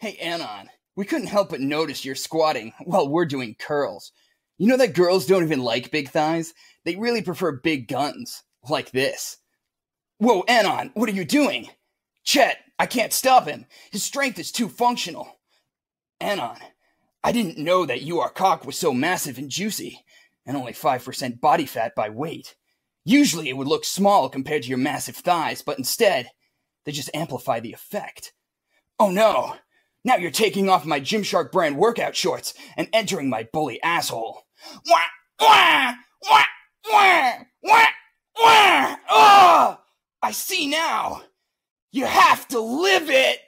Hey, Anon, we couldn't help but notice you're squatting while we're doing curls. You know that girls don't even like big thighs? They really prefer big guns, like this. Whoa, Anon, what are you doing? Chet, I can't stop him. His strength is too functional. Anon, I didn't know that your cock was so massive and juicy, and only 5% body fat by weight. Usually it would look small compared to your massive thighs, but instead, they just amplify the effect. Oh no! Now you're taking off my Gymshark brand workout shorts and entering my bully asshole. Wah! Wah! Wah! Wah! Wah! Wah! Oh! I see now! You have to live it!